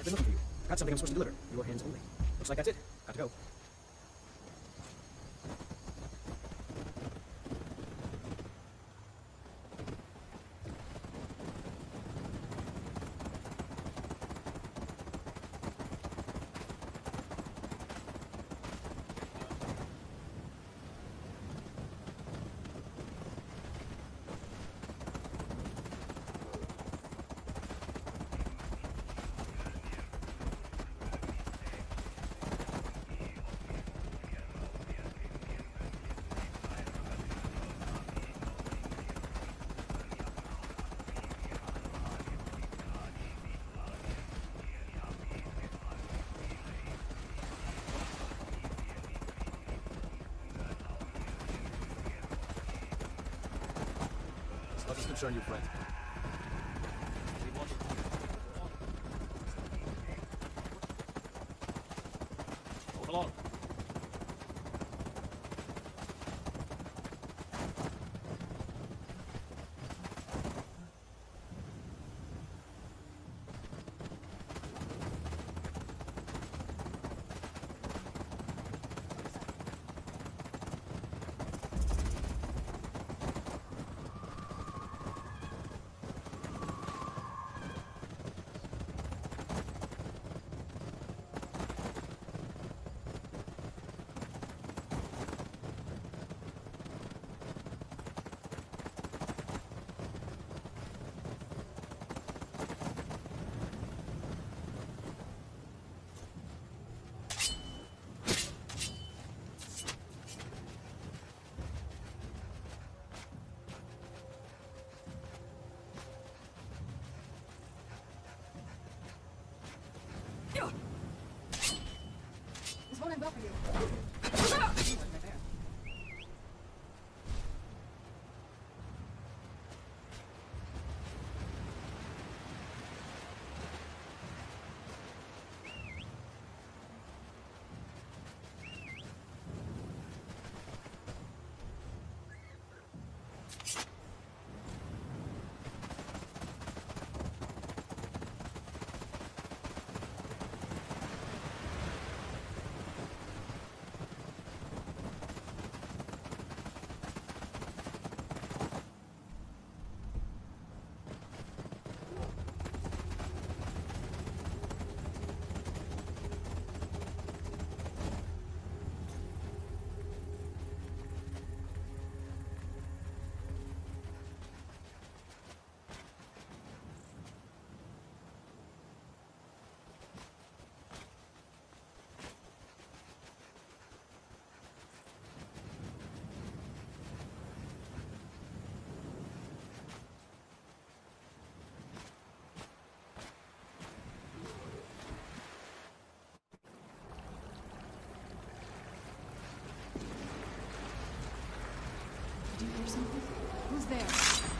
I've been looking for you. Got something I'm supposed to deliver. Your hands only. Looks like that's it. Got to go. Us concern you, friend. Hold along. Something? Who's there?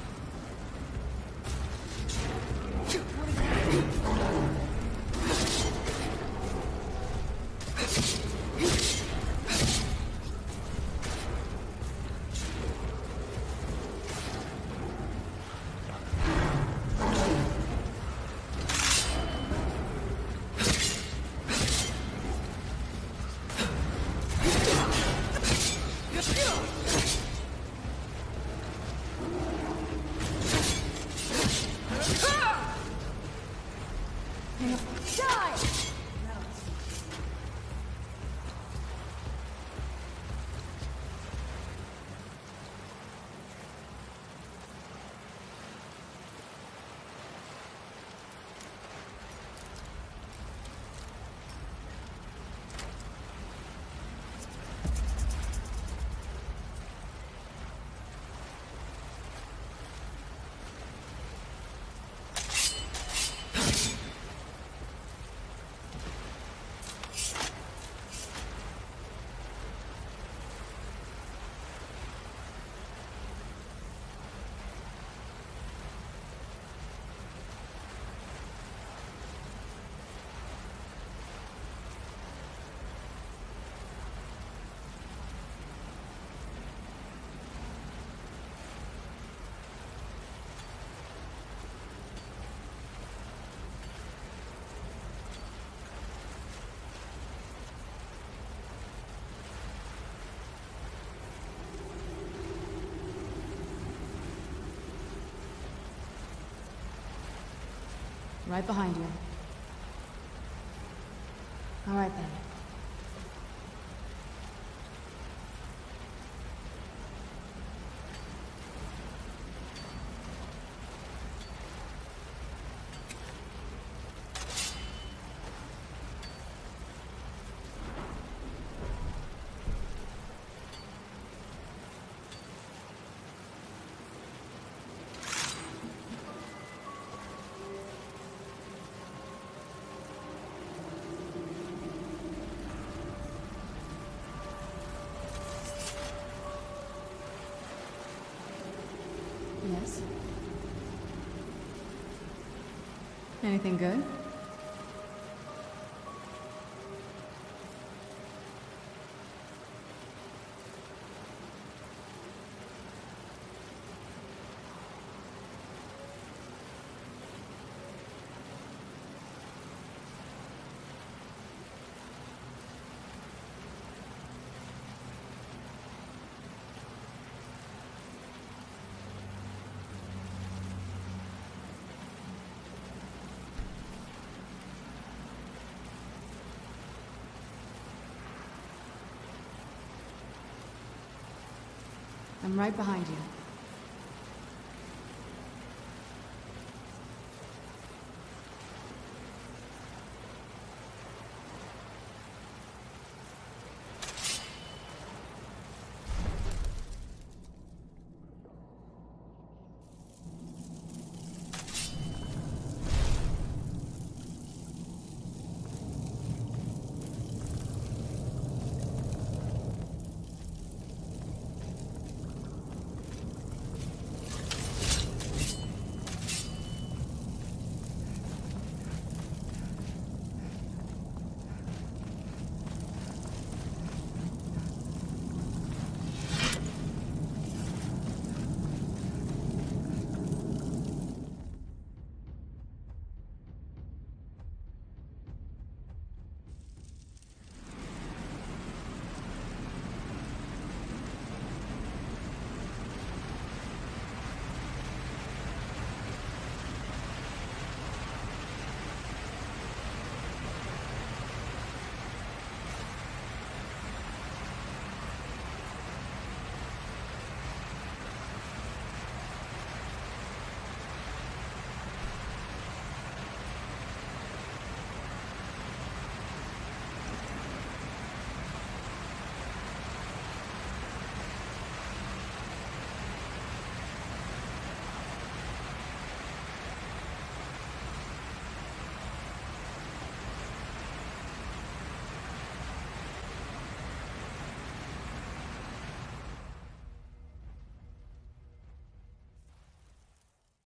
Right behind you. All right then. Yes? Anything good? I'm right behind you.